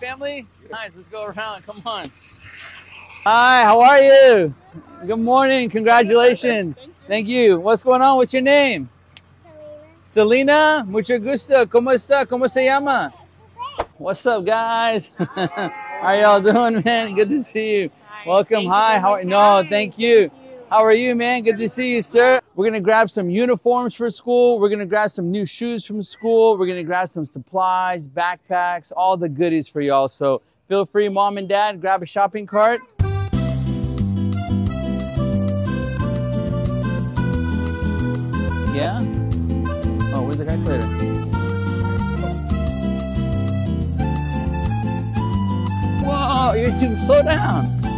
family? Nice. Let's go around. Come on. Hi, how are you? Good morning. Congratulations. Thank you. What's going on? What's your name? Selena. Selena, Mucho gusto. ¿Cómo está? ¿Cómo se llama? What's up, guys? how y'all doing, man? Good to see you. Welcome. Hi. How are No, thank you. How are you, man? Good to see you, sir. We're to grab some uniforms for school. We're to grab some new shoes from school. We're to grab some supplies, backpacks, all the goodies for y'all. So feel free, mom and dad, grab a shopping cart. Yeah? Oh, where's the calculator? Whoa, you're too slow down.